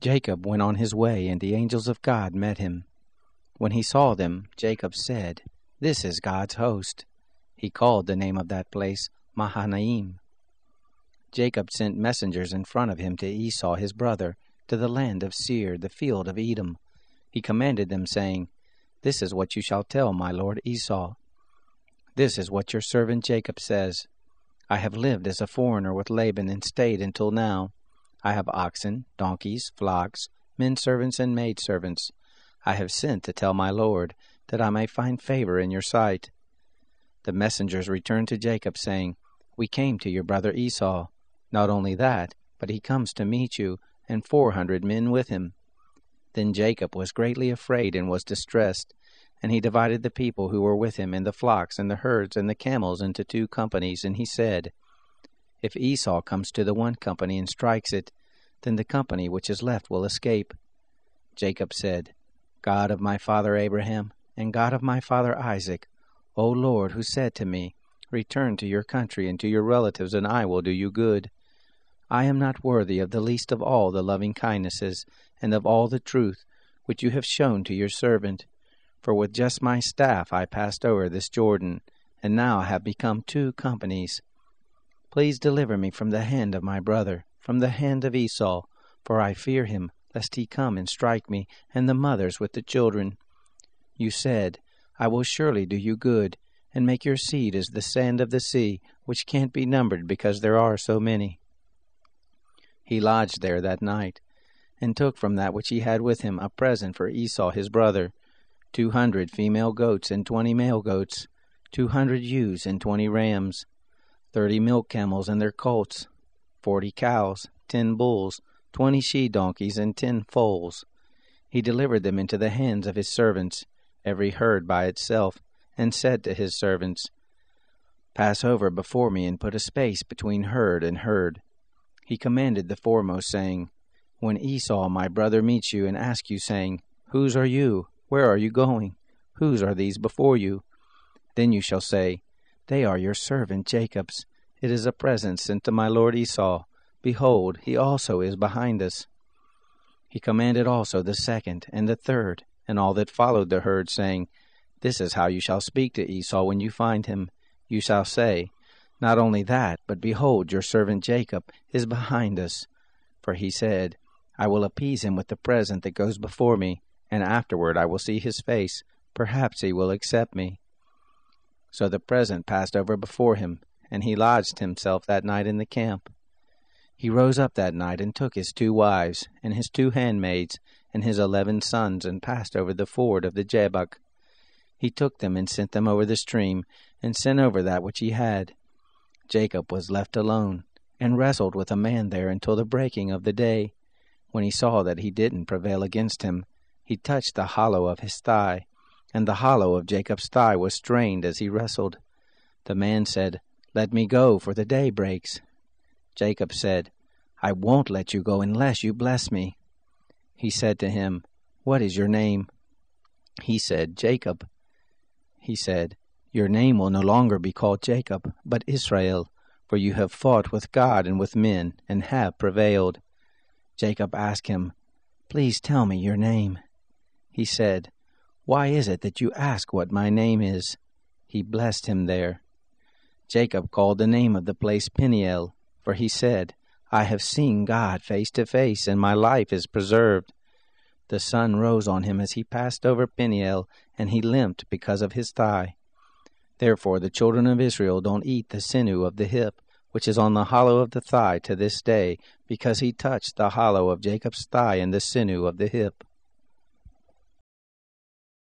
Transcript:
Jacob went on his way, and the angels of God met him. When he saw them, Jacob said, This is God's host. He called the name of that place Mahanaim. Jacob sent messengers in front of him to Esau his brother, to the land of Seir, the field of Edom. He commanded them, saying, This is what you shall tell my lord Esau. This is what your servant Jacob says. I have lived as a foreigner with Laban and stayed until now. I have oxen, donkeys, flocks, men servants, and maid servants. I have sent to tell my Lord, that I may find favor in your sight. The messengers returned to Jacob, saying, We came to your brother Esau. Not only that, but he comes to meet you, and four hundred men with him. Then Jacob was greatly afraid and was distressed, and he divided the people who were with him, and the flocks, and the herds, and the camels into two companies, and he said, if Esau comes to the one company and strikes it, then the company which is left will escape. Jacob said, God of my father Abraham, and God of my father Isaac, O Lord, who said to me, Return to your country and to your relatives, and I will do you good. I am not worthy of the least of all the loving kindnesses and of all the truth which you have shown to your servant. For with just my staff I passed over this Jordan, and now have become two companies. Please deliver me from the hand of my brother, from the hand of Esau, for I fear him, lest he come and strike me, and the mothers with the children. You said, I will surely do you good, and make your seed as the sand of the sea, which can't be numbered because there are so many. He lodged there that night, and took from that which he had with him a present for Esau his brother, two hundred female goats and twenty male goats, two hundred ewes and twenty rams, thirty milk camels and their colts, forty cows, ten bulls, twenty she donkeys, and ten foals. He delivered them into the hands of his servants, every herd by itself, and said to his servants, Pass over before me and put a space between herd and herd. He commanded the foremost, saying, When Esau my brother meets you and asks you, saying, Whose are you? Where are you going? Whose are these before you? Then you shall say, they are your servant Jacob's. It is a present sent to my lord Esau. Behold, he also is behind us. He commanded also the second and the third, and all that followed the herd, saying, This is how you shall speak to Esau when you find him. You shall say, Not only that, but behold, your servant Jacob is behind us. For he said, I will appease him with the present that goes before me, and afterward I will see his face. Perhaps he will accept me. So the present passed over before him, and he lodged himself that night in the camp. He rose up that night and took his two wives, and his two handmaids, and his eleven sons, and passed over the ford of the Jabbok. He took them and sent them over the stream, and sent over that which he had. Jacob was left alone, and wrestled with a man there until the breaking of the day. When he saw that he didn't prevail against him, he touched the hollow of his thigh, and the hollow of Jacob's thigh was strained as he wrestled. The man said, Let me go, for the day breaks. Jacob said, I won't let you go unless you bless me. He said to him, What is your name? He said, Jacob. He said, Your name will no longer be called Jacob, but Israel, for you have fought with God and with men, and have prevailed. Jacob asked him, Please tell me your name. He said, why is it that you ask what my name is? He blessed him there. Jacob called the name of the place Peniel, for he said, I have seen God face to face, and my life is preserved. The sun rose on him as he passed over Peniel, and he limped because of his thigh. Therefore the children of Israel don't eat the sinew of the hip, which is on the hollow of the thigh to this day, because he touched the hollow of Jacob's thigh and the sinew of the hip.